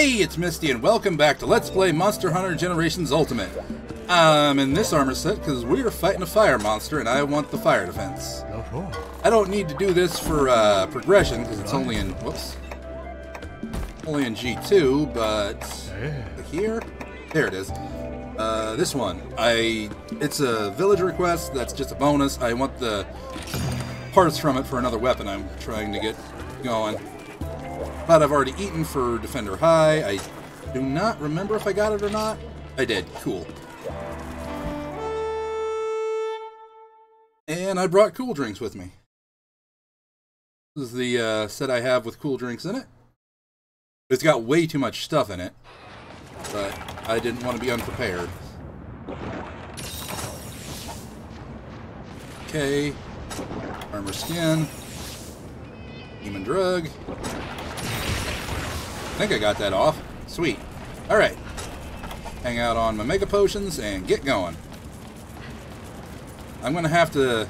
Hey, it's Mysti, and welcome back to Let's Play Monster Hunter Generations Ultimate. I'm in this armor set because we are fighting a fire monster, and I want the fire defense. I don't need to do this for uh, progression because it's only in whoops, only in G2. But here, there it is. Uh, this one, I it's a village request. That's just a bonus. I want the parts from it for another weapon. I'm trying to get going. But I've already eaten for Defender High. I do not remember if I got it or not. I did. Cool. And I brought cool drinks with me. This is the uh, set I have with cool drinks in it. It's got way too much stuff in it, but I didn't want to be unprepared. Okay. Armor skin. Demon drug. I think I got that off. Sweet. Alright. Hang out on my Mega Potions and get going. I'm going to have to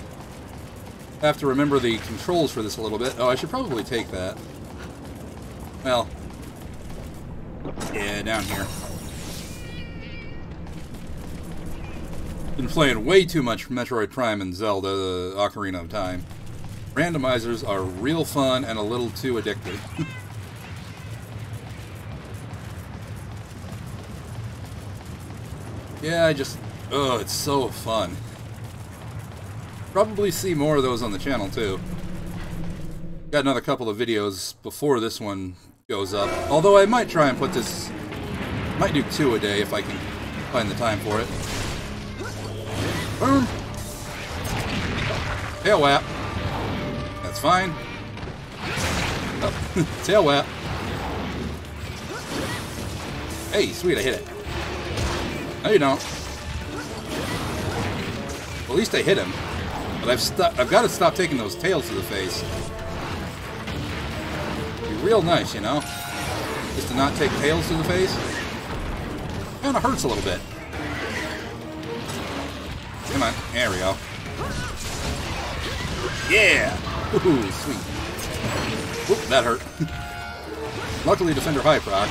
have to remember the controls for this a little bit. Oh, I should probably take that. Well, yeah, down here. Been playing way too much Metroid Prime and Zelda, the Ocarina of Time. Randomizers are real fun and a little too addictive. Yeah, I just... Oh, it's so fun. Probably see more of those on the channel, too. Got another couple of videos before this one goes up. Although I might try and put this... Might do two a day if I can find the time for it. Boom! Tail whap. That's fine. Oh, tail whap. Hey, sweet, I hit it. No, you don't. At least I hit him. But I've I've got to stop taking those tails to the face. Be real nice, you know? Just to not take tails to the face. Kinda hurts a little bit. Come on. There we go. Yeah! Ooh, sweet. Oop, that hurt. Luckily, Defender High proc.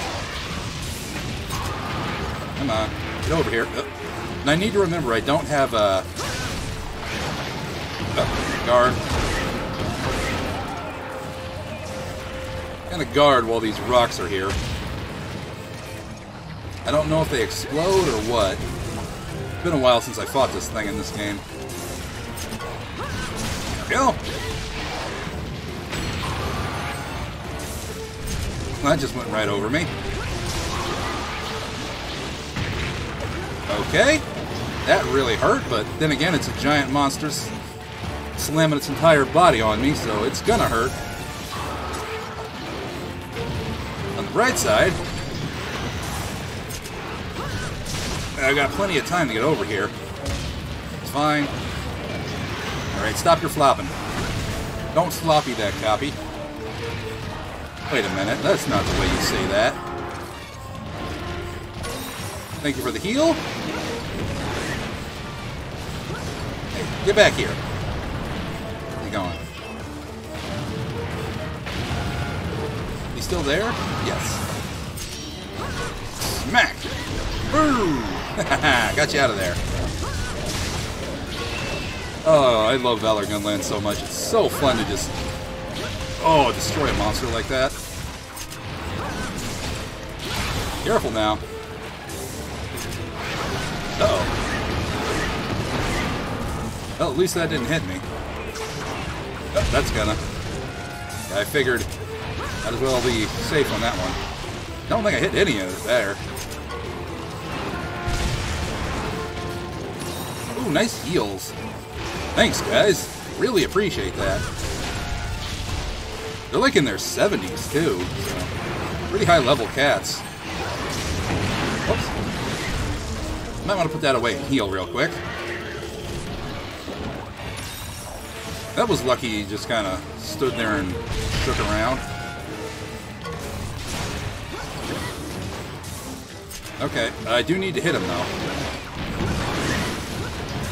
Come on. Get over here. Oh. And I need to remember I don't have a oh, guard. Kind of guard while these rocks are here. I don't know if they explode or what. It's been a while since I fought this thing in this game. Go! That just went right over me. Okay. That really hurt, but then again, it's a giant monster slamming its entire body on me, so it's gonna hurt. On the bright side, I got plenty of time to get over here. It's fine. Alright, stop your flopping. Don't sloppy that copy. Wait a minute, that's not the way you say that. Thank you for the heal. Hey, get back here. Where you going? He's still there? Yes. Smack! Boom! Got you out of there. Oh, I love Valor Gunlance so much. It's so fun to just... Oh, destroy a monster like that. Careful now. Uh oh Well, at least that didn't hit me. Oh, that's gonna. I figured might as well be safe on that one. Don't think I hit any of it there. Ooh, nice heals. Thanks, guys. Really appreciate that. They're like in their 70s, too. So pretty high level cats. Might want to put that away and heal real quick. That was lucky he just kind of stood there and shook around. Okay, I do need to hit him though.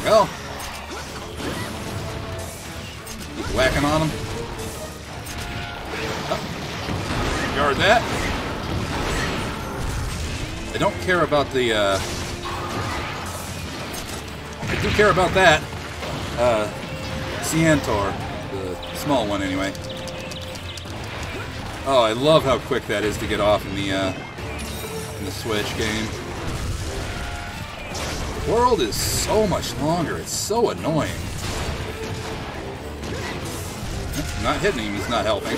Well. Keep whacking on him. Oh. Guard that. I don't care about the, uh... I do care about that. Uh. The small one, anyway. Oh, I love how quick that is to get off in the, uh... In the Switch game. The world is so much longer. It's so annoying. Not hitting him, he's not helping.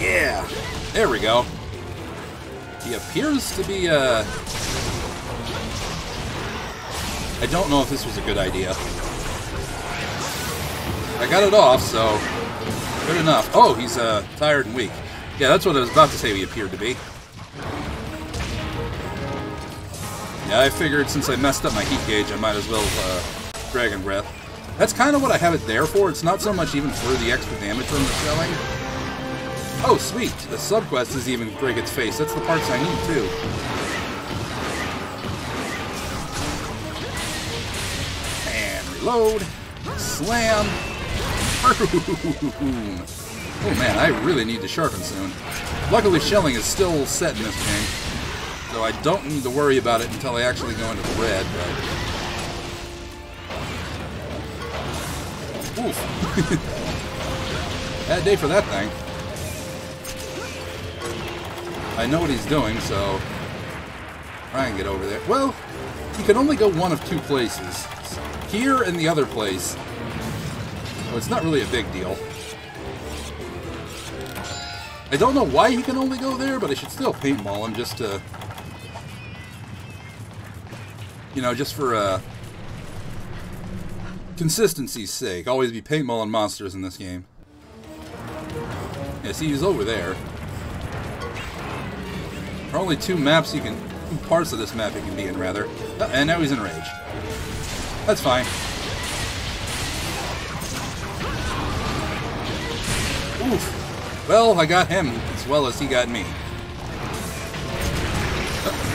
Yeah! There we go. He appears to be, uh... I don't know if this was a good idea. I got it off, so... Good enough. Oh, he's, uh, tired and weak. Yeah, that's what I was about to say he appeared to be. Yeah, I figured since I messed up my heat gauge, I might as well, uh, Dragon Breath. That's kind of what I have it there for. It's not so much even for the extra damage from the shelling. Oh, sweet. The subquest is even break its face. That's the parts I need, too. Reload. Slam. Oh man, I really need to sharpen soon. Luckily, shelling is still set in this game, so I don't need to worry about it until I actually go into the red, but... Oof. Bad day for that thing. I know what he's doing, so... Try and get over there. Well, he can only go one of two places. Here and the other place. So it's not really a big deal. I don't know why he can only go there, but I should still paintball him just to... You know, just for, uh... Consistency's sake. Always be paintballing monsters in this game. Yeah, see, he's over there. There are only two maps you can... Two parts of this map he can be in, rather. Oh, and now he's in rage. That's fine. Oof. Well, I got him as well as he got me.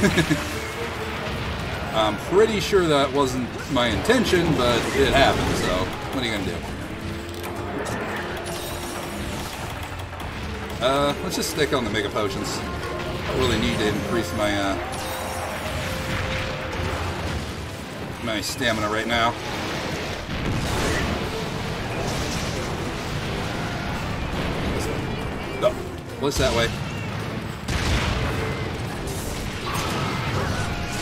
I'm pretty sure that wasn't my intention, but it happened, so what are you gonna do? Uh, let's just stick on the Mega Potions. I really need to increase my, uh, my stamina right now. What's that way?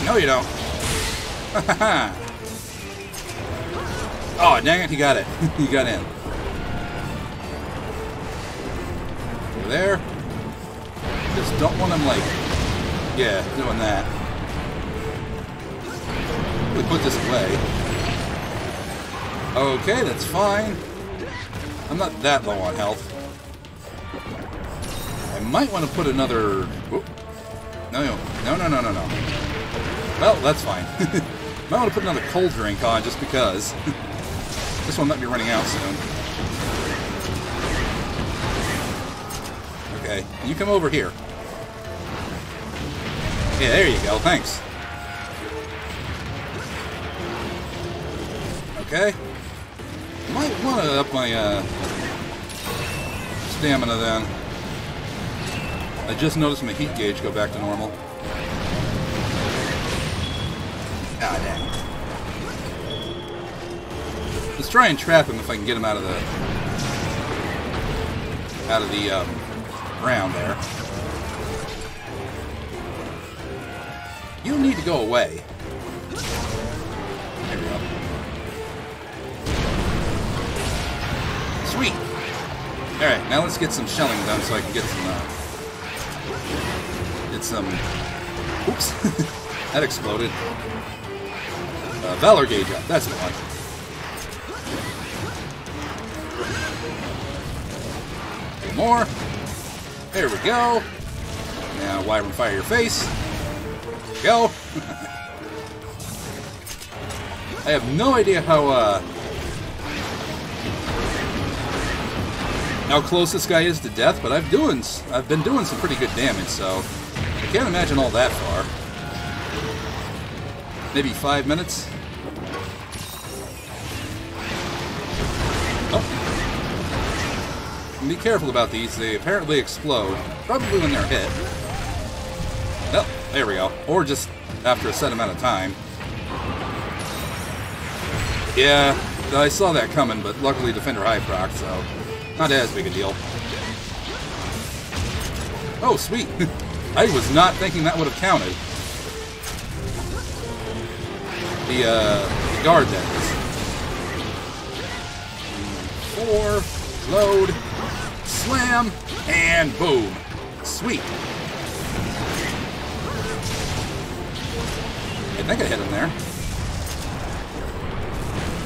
No, you don't. oh, dang it, he got it. he got in. Over there. Just don't want him, like, yeah, doing that. Put this away. Okay, that's fine. I'm not that low on health. I might want to put another... No, no, no, no, no, no, no. Well, that's fine. might want to put another cold drink on just because. this one might be running out soon. Okay, you come over here. Yeah, there you go, thanks. Okay. Might want to up my uh, stamina then. I just noticed my heat gauge go back to normal. Ah, dang. Let's try and trap him if I can get him out of the... out of the, um, ground there. You need to go away. Alright, now let's get some shelling done so I can get some, uh, Get some... Oops. that exploded. Uh, Valor gauge up. That's the one. more. There we go. Now, Wyvern, fire your face. go. I have no idea how, uh, how close this guy is to death, but I've doing I've been doing some pretty good damage, so I can't imagine all that far. Maybe five minutes. Oh. Be careful about these. They apparently explode, probably when they're hit. There we go. Or just after a set amount of time. Yeah, I saw that coming, but luckily Defender high proc, so not as big a deal. Oh, sweet. I was not thinking that would have counted. The, uh, the guard, that is. Four, load, slam, and boom. Sweet. I think I hit him there.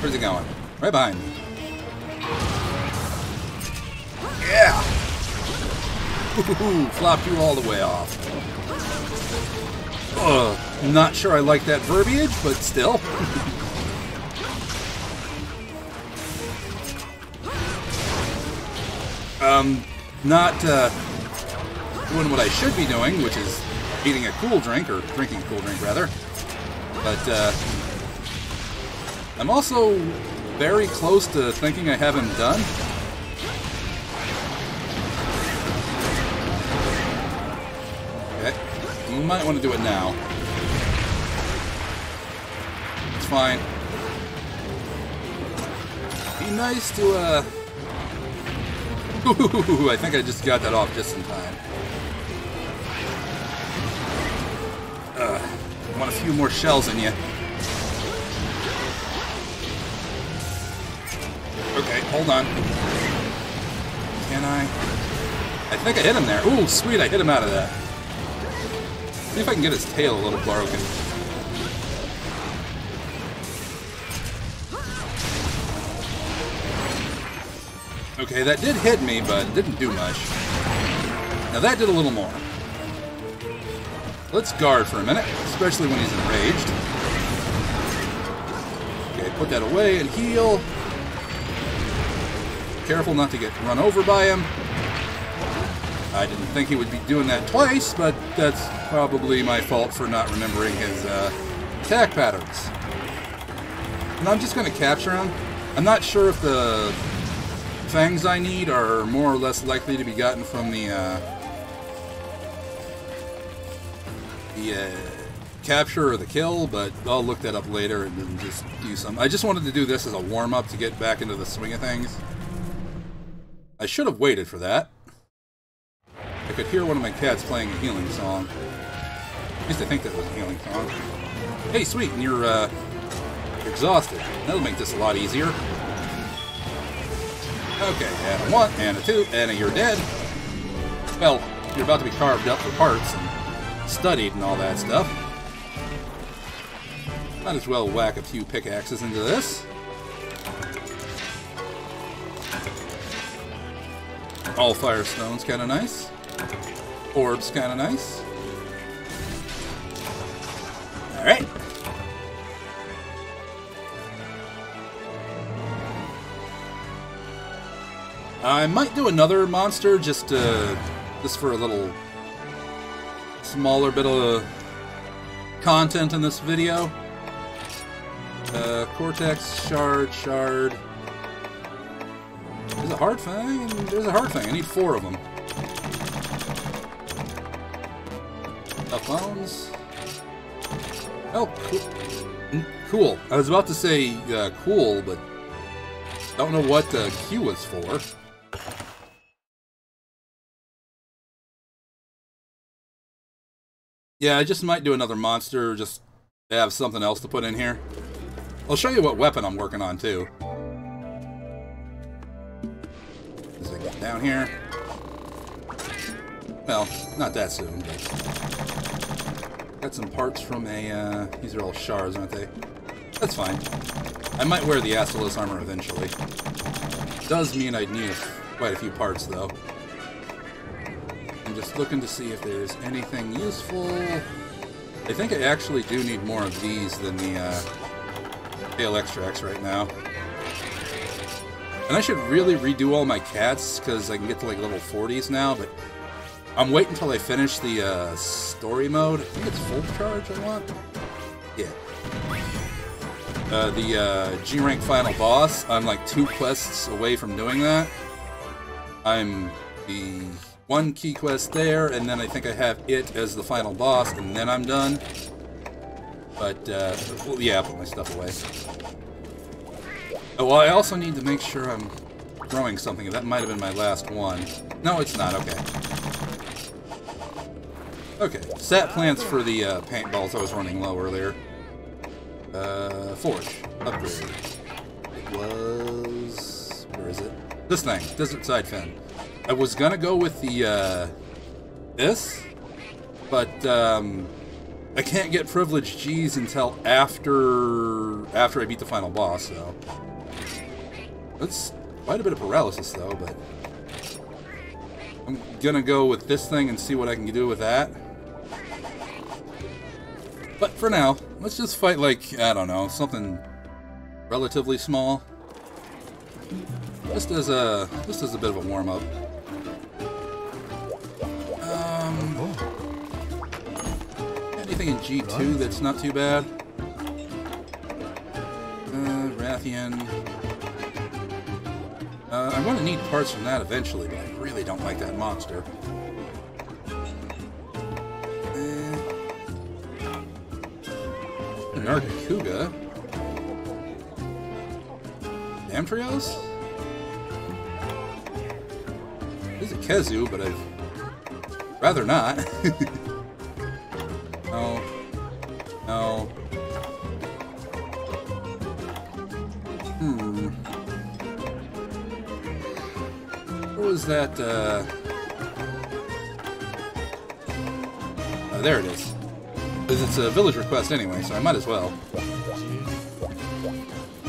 Where's he going? Right behind me. Yeah! Flopped you all the way off. Ugh, not sure I like that verbiage, but still. um, not uh, doing what I should be doing, which is eating a cool drink, or drinking a cool drink, rather. But, uh, I'm also very close to thinking I have him done. Might want to do it now. It's fine. Be nice to, uh... Ooh, I think I just got that off just in time. Uh, want a few more shells in you. Okay, hold on. Can I? I think I hit him there. Ooh, sweet, I hit him out of that. See if I can get his tail a little broken. Okay, that did hit me, but didn't do much. Now that did a little more. Let's guard for a minute, especially when he's enraged. Okay, put that away and heal. Careful not to get run over by him. I didn't think he would be doing that twice, but that's probably my fault for not remembering his uh, attack patterns. And I'm just going to capture him. I'm not sure if the fangs I need are more or less likely to be gotten from the uh, the uh, capture or the kill, but I'll look that up later and then just do some. I just wanted to do this as a warm-up to get back into the swing of things. I should have waited for that. I could hear one of my cats playing a healing song. At least I think that was a healing song. Hey, sweet, and you're, uh, exhausted. That'll make this a lot easier. Okay, and a one, and a two, and a you're dead. Well, you're about to be carved up for parts and studied and all that stuff. Might as well whack a few pickaxes into this. All firestone's kind of nice. Orbs kind of nice. Alright. I might do another monster just to, just for a little smaller bit of content in this video. Uh, Cortex, Shard, Shard. There's a hard thing, there's a hard thing. I need four of them. Bones. Oh, cool. Cool. I was about to say uh, cool, but I don't know what the Q was for. Yeah, I just might do another monster, just have something else to put in here. I'll show you what weapon I'm working on, too. As I get down here. Well, not that soon, but... Got some parts from a, uh... These are all shards, aren't they? That's fine. I might wear the Astalos armor eventually. Does mean I'd need quite a few parts, though. I'm just looking to see if there's anything useful. I think I actually do need more of these than the uh, Pale Extracts right now. And I should really redo all my cats, because I can get to like level 40s now, but I'm waiting until I finish the uh, story mode. I think it's full charge I want. Yeah. Uh, the uh, G-Rank final boss, I'm like two quests away from doing that. I'm the one key quest there, and then I think I have it as the final boss, and then I'm done. But, uh, well, yeah, I'll put my stuff away. Oh, well, I also need to make sure I'm throwing something. That might have been my last one. No, it's not. Okay. Okay. Sat plants for the uh, paintballs I was running low earlier. Uh, Forge. Upgrade. It was... Where is it? This thing. Desert Side Fin. I was gonna go with the, uh... This? But, um... I can't get privileged G's until after... After I beat the final boss, so... That's quite a bit of paralysis, though, but... I'm gonna go with this thing and see what I can do with that. But for now, let's just fight like, I don't know, something relatively small. Just as a, just as a bit of a warm-up. Um, anything in G2 that's not too bad? Uh, Rathian. Uh, I'm going to need parts from that eventually, but I really don't like that monster. Nargacuga. Zamtrios? He's a Kezu, but I'd rather not. no. No. Hmm. Where was that, uh... Oh, there it is. Because it's a village request anyway, so I might as well.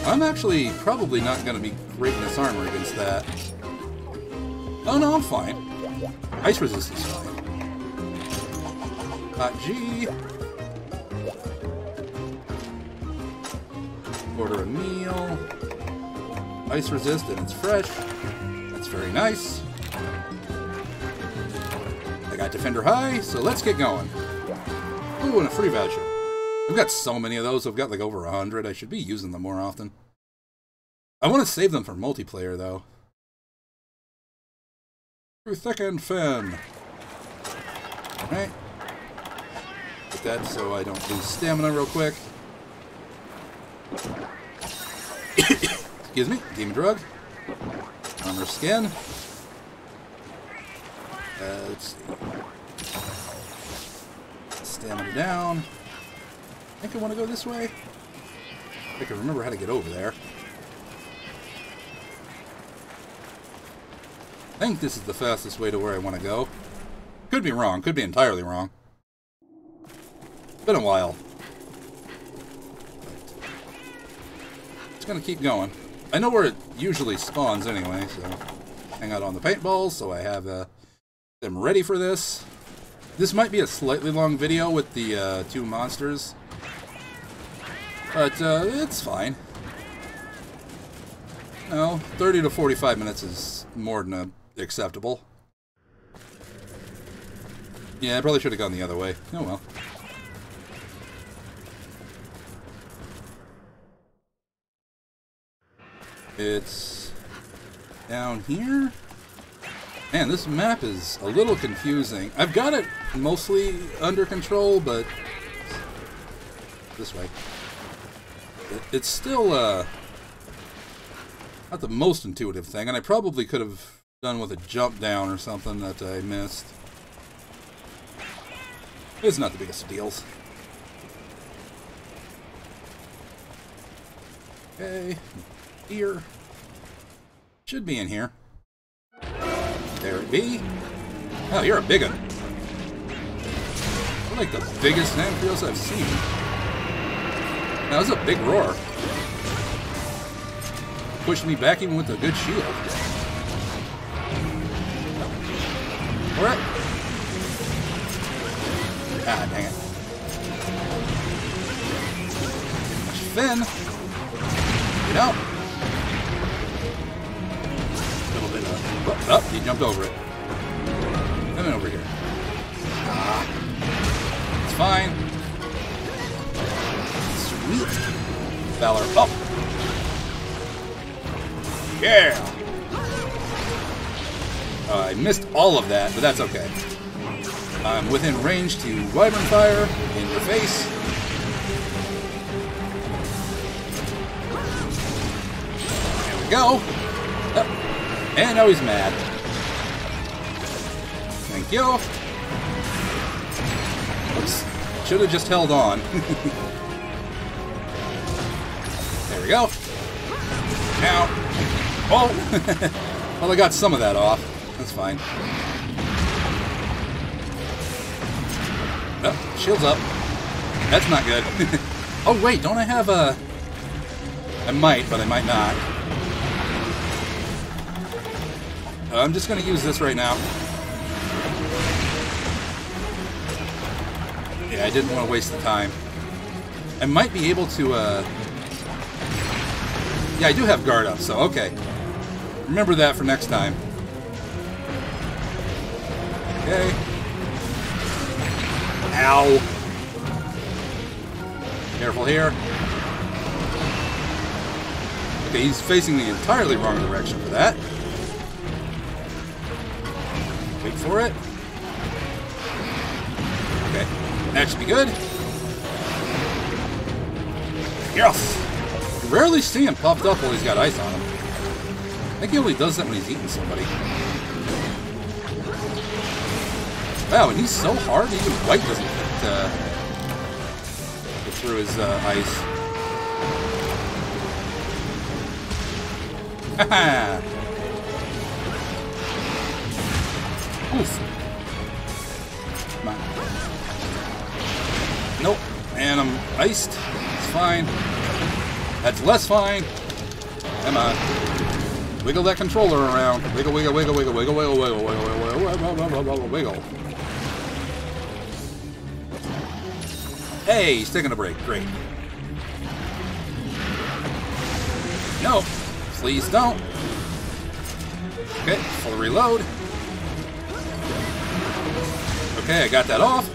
I'm actually probably not going to be great in this armor against that. Oh no, I'm fine. Ice resistance is fine. Hot G. Order a meal. Ice resist and it's fresh. That's very nice. I got Defender High, so let's get going. Ooh, and a free voucher. I've got so many of those. I've got like over a hundred. I should be using them more often. I want to save them for multiplayer, though. Through and thin. Alright. Get that so I don't lose stamina real quick. Excuse me. Demon Drug. Armor Skin. Uh, let's see. Stamina down. I think I want to go this way. I can remember how to get over there. I think this is the fastest way to where I want to go. Could be wrong. Could be entirely wrong. Been a while. It's to keep going. I know where it usually spawns anyway, so hang out on the paintballs so I have uh, them ready for this. This might be a slightly long video with the uh, two monsters, but uh, it's fine. No, 30 to 45 minutes is more than a acceptable. Yeah, I probably should have gone the other way. Oh well. It's down here. Man, this map is a little confusing. I've got it mostly under control, but this way. it's still uh, not the most intuitive thing, and I probably could have done with a jump down or something that I missed. It's not the biggest of deals. Okay, here. Should be in here. There it be. Oh, you're a big one. You're like the biggest Zamtrios I've seen. That was a big roar. Pushed me back even with a good shield. Alright. Ah, dang it. Finn. Get out. Of... Oh, oh, he jumped over it. Come in over here. It's fine. Sweet. Valor up. Yeah. Oh, I missed all of that, but that's okay. I'm within range to Wyvern Fire in your face. There we go. And now he's mad. Thank you. Oops. Should have just held on. there we go. Now. Oh! well, I got some of that off. That's fine. Oh, shield's up. That's not good. oh, wait, don't I have a... I might, but I might not. I'm just going to use this right now. Yeah, I didn't want to waste the time. I might be able to, uh... Yeah, I do have guard up, so okay. Remember that for next time. Okay. Ow. Careful here. Okay, he's facing the entirely wrong direction for that. For it. Okay, that should be good. Yes! You rarely see him puffed up while he's got ice on him. I think he only does that when he's eating somebody. Wow, and he's so hard, even White doesn't get, uh, get through his uh, ice. Haha! Oof. Come on. Nope. And I'm iced. It's fine. That's less fine. Come on. Wiggle that controller around. Wiggle, wiggle, wiggle, wiggle, wiggle, wiggle, wiggle, wiggle, wiggle, wiggle, wiggle, wiggle, wiggle. Hey, he's taking a break. Great. No. Please don't. Okay, full reload. Okay, I got that off.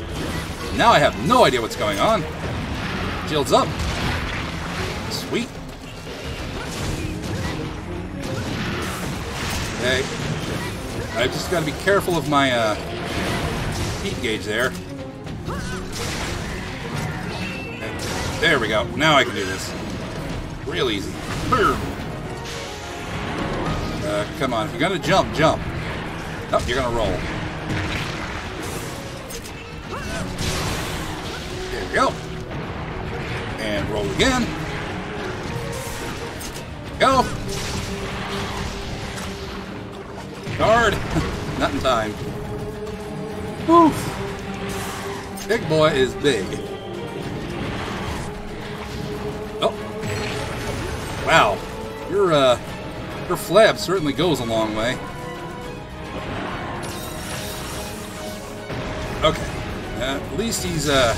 Now I have no idea what's going on. Shield's up. Sweet. Okay. I just gotta be careful of my uh, heat gauge there. There we go. Now I can do this. Real easy. Uh, come on. If you're gonna jump, jump. Oh, you're gonna roll. Go. And roll again. Go. Guard. Not in time. Woof. Big boy is big. Oh. Wow. Your, uh, your flab certainly goes a long way. Okay. Uh, at least he's, uh...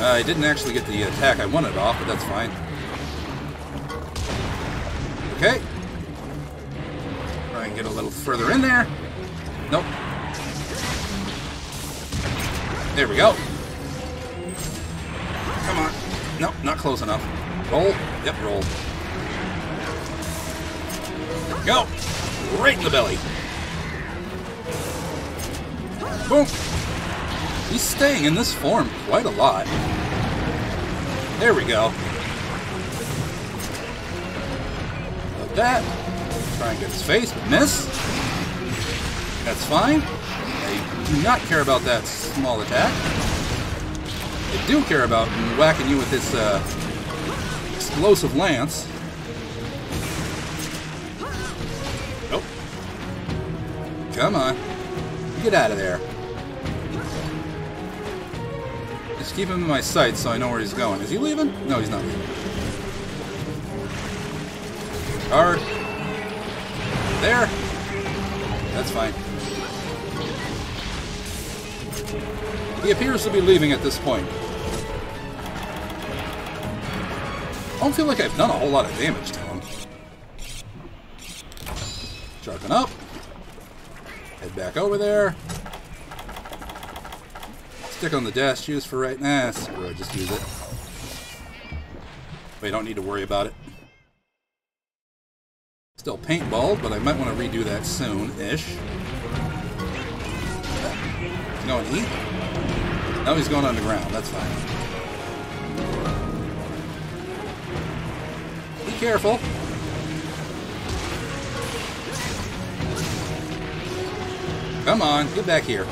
uh... I didn't actually get the attack I wanted off, but that's fine. Okay. Try and get a little further in there. Nope. There we go. Come on. Nope, not close enough. Roll. Yep, roll. Go. Right in the belly. Boom. He's staying in this form quite a lot. There we go. Like that. Try and get his face, but miss. That's fine. I do not care about that small attack. I do care about whacking you with this uh, explosive lance. Nope. Come on. Get out of there. Keep him in my sight so I know where he's going. Is he leaving? No, he's not leaving. There. That's fine. He appears to be leaving at this point. I don't feel like I've done a whole lot of damage to him. Sharpen up. Head back over there. Stick on the dash juice for right now. Nah, just use it. We don't need to worry about it. Still paintball, but I might want to redo that soon-ish. Going eat? No, he's going underground. That's fine. Be careful. Come on, get back here.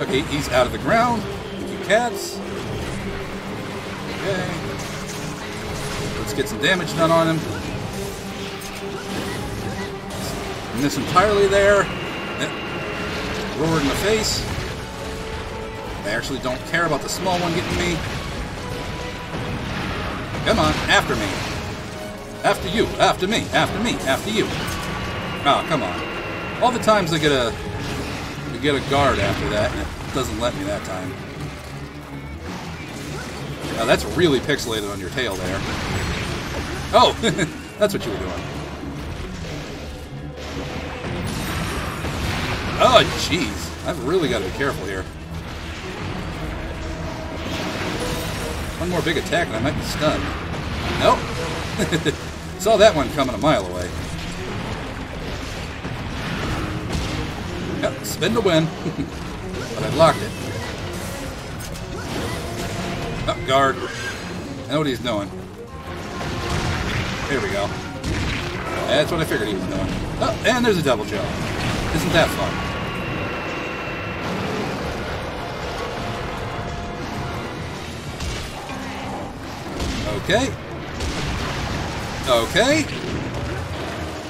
Okay, he's out of the ground. You, cats. Okay. Let's get some damage done on him. Miss entirely there. Roar in the face. I actually don't care about the small one getting me. Come on, after me. After you, after me, after me, after you. Oh, come on. All the times I get a get a guard after that, and it doesn't let me that time. Now that's really pixelated on your tail there. Oh, that's what you were doing. Oh, jeez. I've really got to be careful here. One more big attack and I might be stunned. Nope. Saw that one coming a mile away. Yep, spin to win. but I blocked it. Up oh, guard. I know what he's doing. Here we go. That's what I figured he was doing. Oh, and there's a double jump. Isn't that fun? Okay. Okay.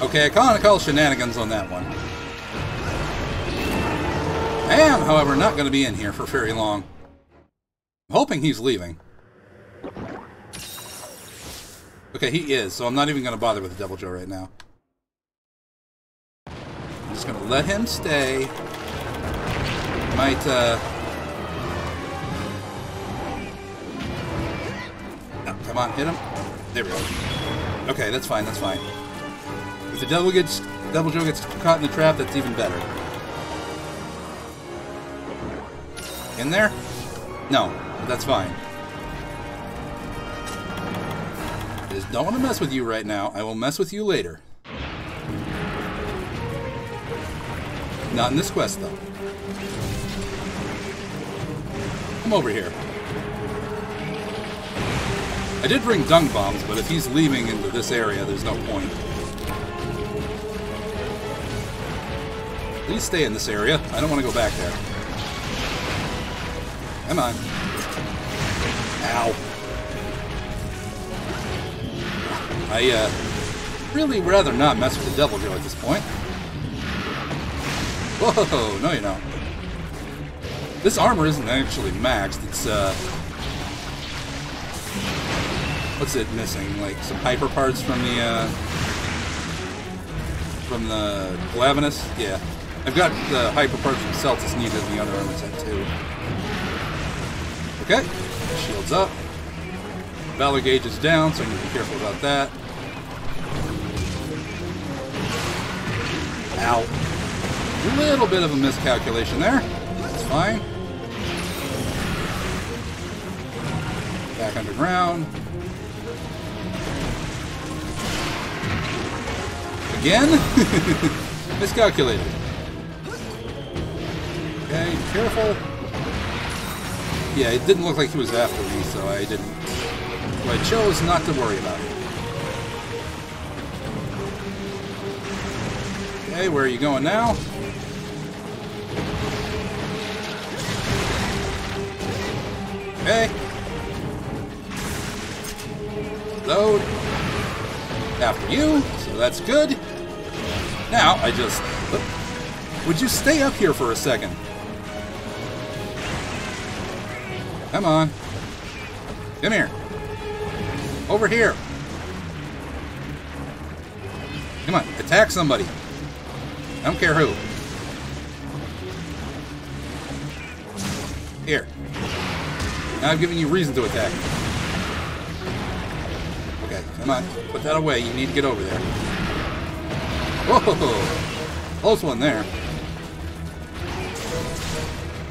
Okay, I kind of call shenanigans on that one. I am, however, not going to be in here for very long. I'm hoping he's leaving. Okay, he is, so I'm not even going to bother with the Deviljho right now. I'm just going to let him stay. Might, uh... Oh, come on, hit him. There we go. Okay, that's fine, that's fine. If the devil gets Deviljho gets caught in the trap, that's even better. In there? No, that's fine. I just don't want to mess with you right now. I will mess with you later. Not in this quest, though. Come over here. I did bring dung bombs, but if he's leaving into this area, there's no point. Please stay in this area. I don't want to go back there. Come on. Ow. I, uh, really rather not mess with the Deviljho at this point. Whoa, no you don't. This armor isn't actually maxed, it's, uh... What's it missing? Like, some hyper parts from the, uh... From the Glavenus? Yeah. I've got the hyper parts from Seltas needed in the other armor set, too. Okay, shields up. Valor gauge is down, so I need to be careful about that. Ow. A little bit of a miscalculation there. That's fine. Back underground. Again? Miscalculated. Okay, careful. Yeah, it didn't look like he was after me, so I didn't... So I chose not to worry about it. Okay, where are you going now? Okay. Load. After you, so that's good. Now, I just... Would you stay up here for a second? Come on. Come here. Over here. Come on, attack somebody. I don't care who. Here. Now I've given you reason to attack. Okay, come on. Put that away. You need to get over there. Whoa! Close one there.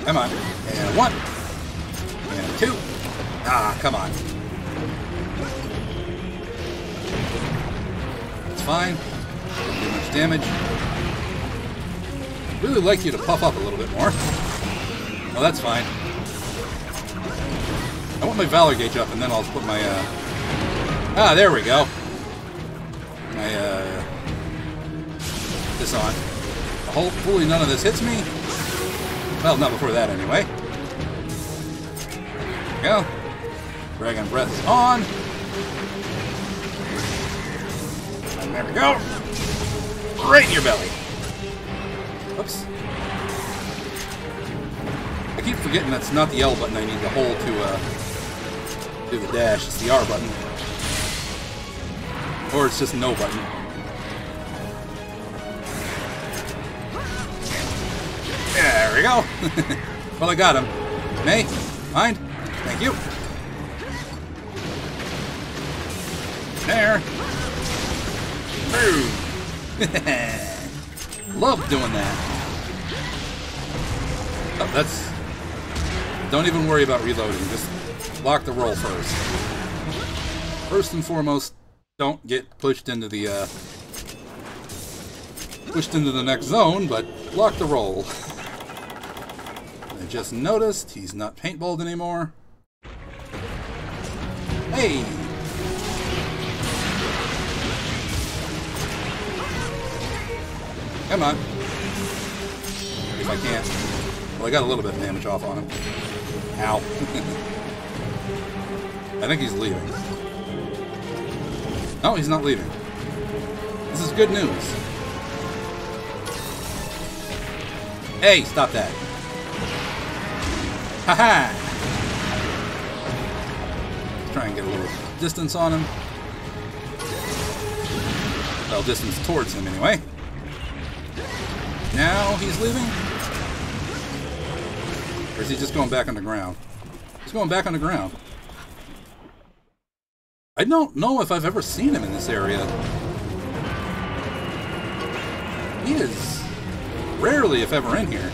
Come on. And one. Ah, come on. That's fine. Don't do much damage. Really like you to puff up a little bit more. Oh, that's fine. I want my Valor gauge up, and then I'll put my, uh... Ah, there we go. My, uh... This on. Hopefully none of this hits me. Well, not before that, anyway. Go. Dragon Breath is on. There we go. Right in your belly. Oops. I keep forgetting that's not the L button I need to hold to uh, do the dash. It's the R button. Or it's just no button. There we go. well, I got him. May, mind? Thank you. There. Boom. Love doing that. Oh, that's... Don't even worry about reloading. Just lock the roll first. First and foremost, don't get pushed into the, uh... Pushed into the next zone, but lock the roll. I just noticed he's not paintballed anymore. Hey! Come on. If I can't. Well, I got a little bit of damage off on him. Ow. I think he's leaving. No, he's not leaving. This is good news. Hey, stop that. Haha! -ha. Try and get a little distance on him. Well, distance towards him anyway. Now he's leaving? Or is he just going back on the ground? He's going back on the ground. I don't know if I've ever seen him in this area. He is rarely, if ever, in here.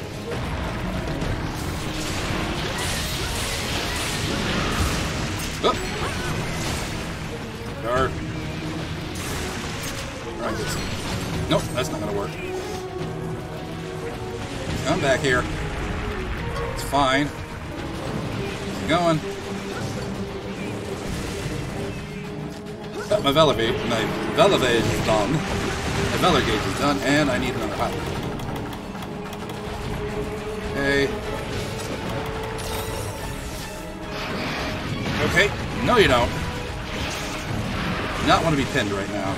Oh. Get some. Nope, that's not gonna work. Come back here. It's fine. Keep going. My Valor my Valor is done. My Valor gauge is done, and I need another highlight. Okay. Okay. No, you don't. Not want to be pinned right now.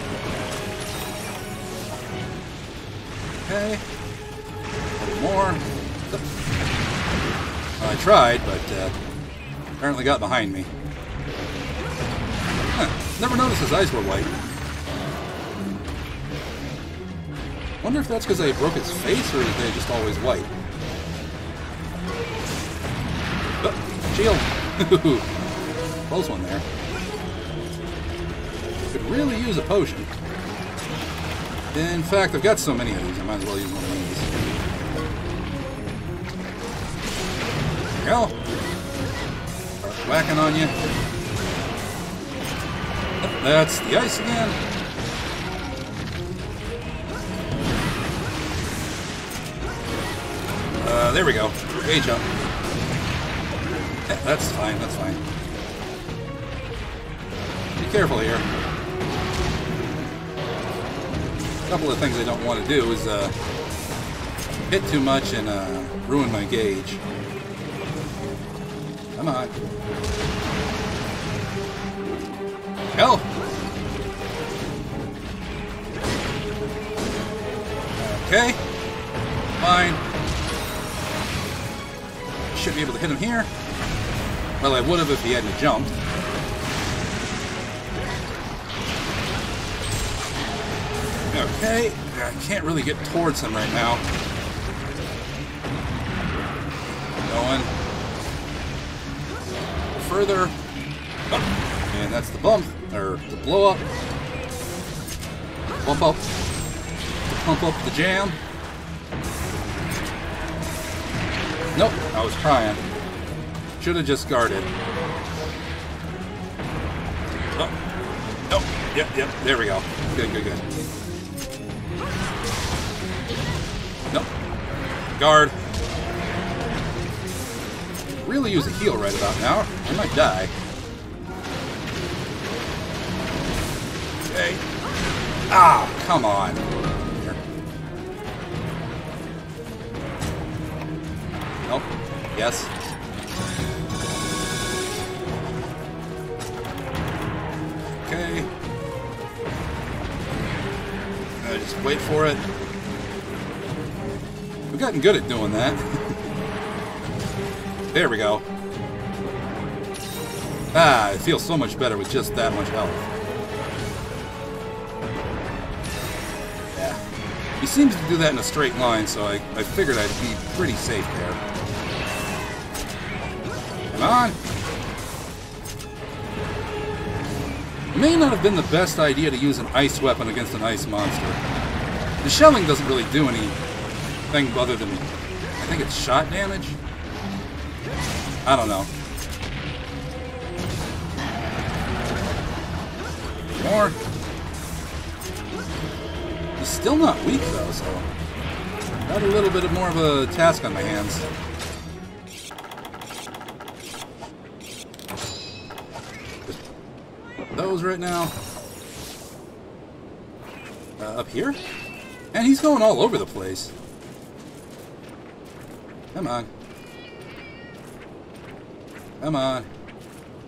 Okay more. Well, I tried, but uh, apparently got behind me. Huh. Never noticed his eyes were white. Wonder if that's because I broke his face, or is they just always white? Oh, shield! Close one there. Could really use a potion. In fact, I've got so many of these, I might as well use one go. Start whacking on you. That's the ice again. Uh, there we go. Gauge up. Yeah, that's fine, that's fine. Be careful here. A couple of things I don't want to do is uh, hit too much and uh, ruin my gauge. Come on. Hell. Okay. Fine. Should be able to hit him here. Well, I would have if he hadn't jumped. Okay. I can't really get towards him right now. Going further. And that's the bump, or the blow up. Bump up. Pump up the jam. Nope, I was trying. Should have just guarded. Oh. Nope. Yep, yep, there we go. Good, good, good. Nope. Guard. Really use a heal right about now. I might die. Okay. Ah, come on. Here. Nope. Yes. Okay. I just wait for it. We've gotten good at doing that. there we go. Ah, it feels so much better with just that much health. Yeah. He seems to do that in a straight line, so I, I figured I'd be pretty safe there. Come on! may not have been the best idea to use an ice weapon against an ice monster. The shelling doesn't really do anything other than, I think it's shot damage? I don't know. More. He's still not weak though, so got a little bit of more of a task on my hands. those right now. Uh, up here? And he's going all over the place. Come on. Come on.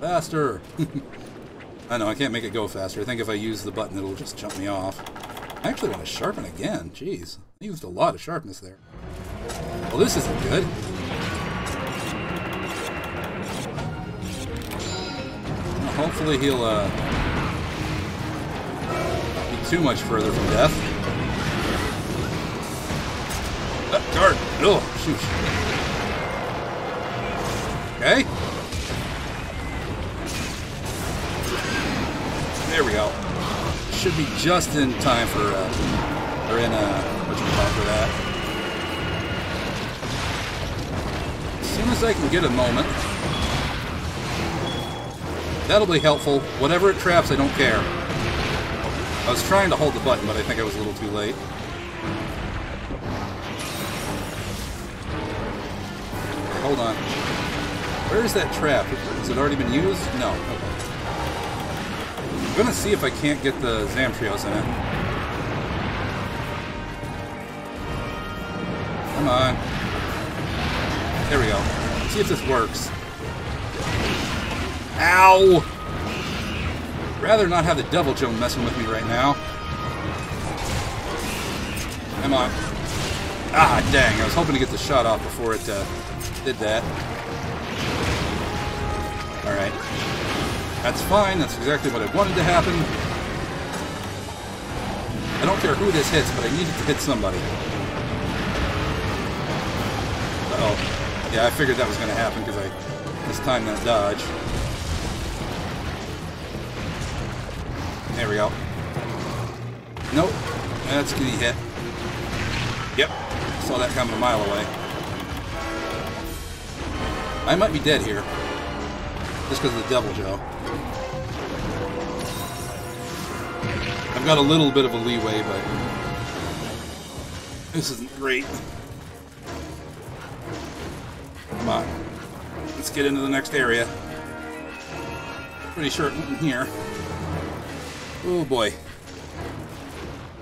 Faster. I know, I can't make it go faster. I think if I use the button, it'll just jump me off. I actually want to sharpen again. Jeez. I used a lot of sharpness there. Well, this isn't good. hopefully he'll uh, be too much further from death. Uh, guard! Oh, shoot. Just in time for, uh, or in, uh, what you call for that. As soon as I can get a moment, That'll be helpful. Whatever it traps, I don't care. I was trying to hold the button, but I think I was a little too late. hold on. Where is that trap? Has it already been used? No. Okay. I'm gonna see if I can't get the Zamtrios in it. Come on. There we go. See if this works. Ow! Rather not have the Deviljho messing with me right now. Come on. Ah, dang. I was hoping to get the shot off before it uh, did that. Alright. That's fine. That's exactly what I wanted to happen. I don't care who this hits, but I need it to hit somebody. Uh oh Yeah, I figured that was going to happen because I this time that dodge. There we go. Nope. That's gonna hit. Yep. Saw that coming a mile away. I might be dead here. Just because of the Deviljho. I've got a little bit of a leeway, but this isn't great. Come on. Let's get into the next area. Pretty sure it went in here. Oh boy.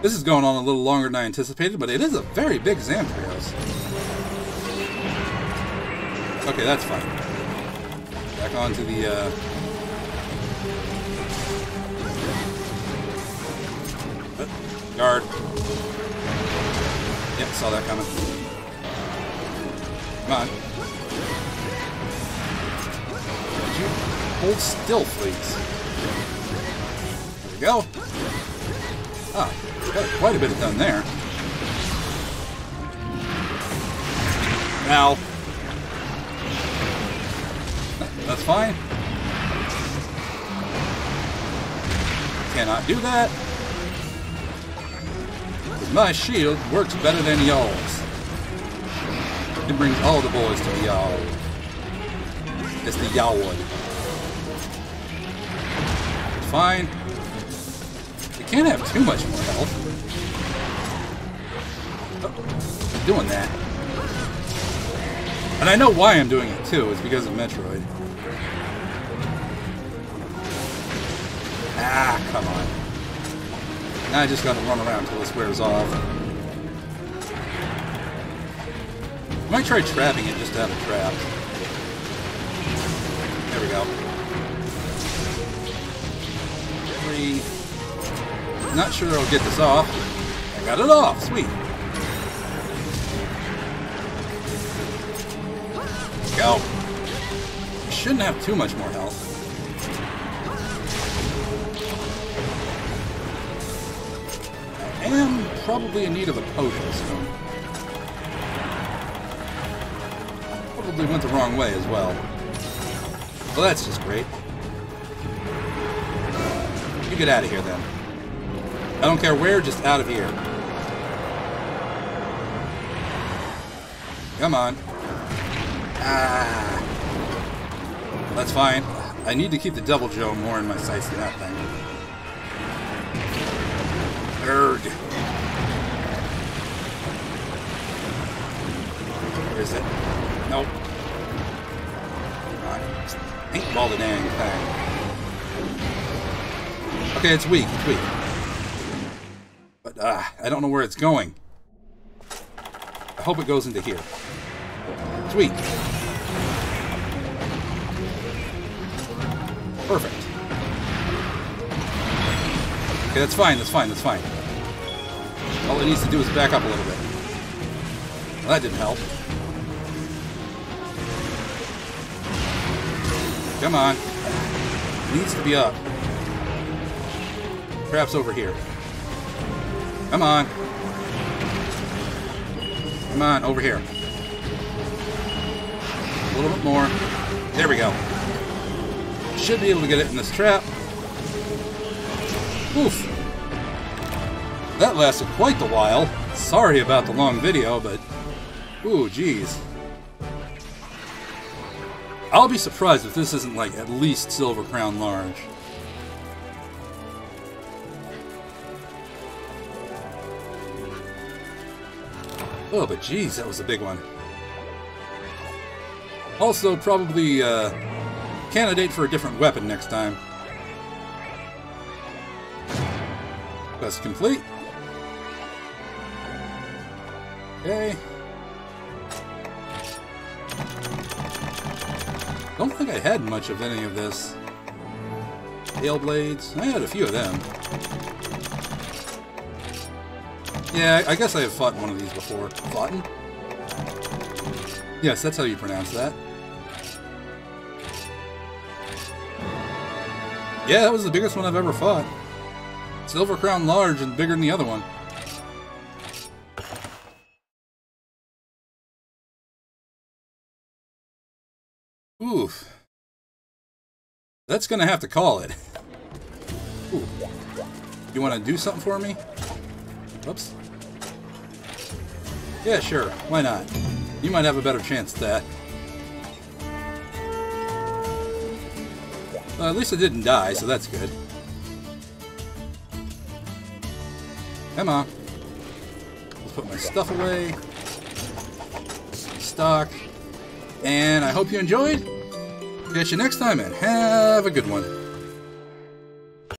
This is going on a little longer than I anticipated, but it is a very big Zamtrios. Okay, that's fine. Back onto the, uh... Guard. Yep, saw that coming. Come on. Could you hold still, please? There we go. Ah, got quite a bit done there. Now, that's fine. Cannot do that. My shield works better than y'all's. It brings all the boys to the y'all. It's the y'all one. Fine. can't have too much more health. Oh, I'm doing that. And I know why I'm doing it too, it's because of Metroid. Ah, come on. I just gotta run around until this wears off. I might try trapping it just to have trap. There we go. Three. Not sure I'll get this off. I got it off. Sweet. Go. Shouldn't have too much more health. Am probably in need of a potion soon. Probably went the wrong way as well. Well, that's just great. You get out of here, then. I don't care where, just out of here. Come on. Ah. That's fine. I need to keep the Deviljho more in my sights than that thing. Paintball the dang thing. Okay, it's weak. It's weak. But, uh, I don't know where it's going. I hope it goes into here. It's weak. Perfect. Okay, that's fine, that's fine, that's fine. All it needs to do is back up a little bit. Well, that didn't help. Come on. It needs to be up. Perhaps over here. Come on. Come on, over here. A little bit more. There we go. Should be able to get it in this trap. Oof. That lasted quite the while. Sorry about the long video, but... Ooh, jeez. I'll be surprised if this isn't, like, at least Silver Crown large. Oh, but geez, that was a big one. Also, probably, uh, candidate for a different weapon next time. Quest complete. Okay. I don't think I had much of any of this. Tail blades. I had a few of them. Yeah, I guess I have fought one of these before. Fought? Yes, that's how you pronounce that. Yeah, that was the biggest one I've ever fought. Silver Crown large and bigger than the other one. That's gonna have to call it. Ooh. You wanna do something for me? Oops. Yeah, sure. Why not? You might have a better chance at that. Well, at least I didn't die, so that's good. Come on. Let's put my stuff away. Stock. And I hope you enjoyed. Catch you next time and have a good one.